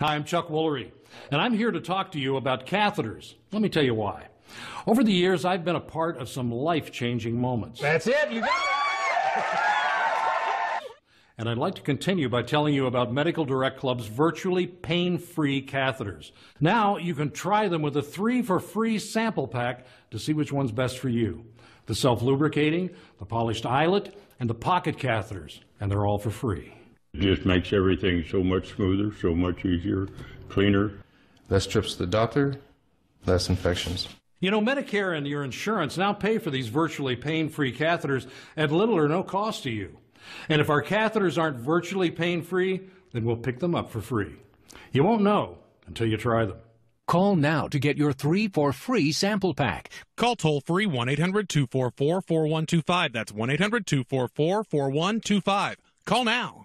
Hi, I'm Chuck Woolery, and I'm here to talk to you about catheters. Let me tell you why. Over the years, I've been a part of some life changing moments. That's it. You got it. And I'd like to continue by telling you about Medical Direct Club's virtually pain free catheters. Now you can try them with a three for free sample pack to see which one's best for you the self lubricating, the polished eyelet, and the pocket catheters, and they're all for free. It just makes everything so much smoother, so much easier, cleaner. Less trips to the doctor, less infections. You know, Medicare and your insurance now pay for these virtually pain free catheters at little or no cost to you. And if our catheters aren't virtually pain free, then we'll pick them up for free. You won't know until you try them. Call now to get your three for free sample pack. Call toll free 1 800 244 4125. That's 1 800 244 4125. Call now.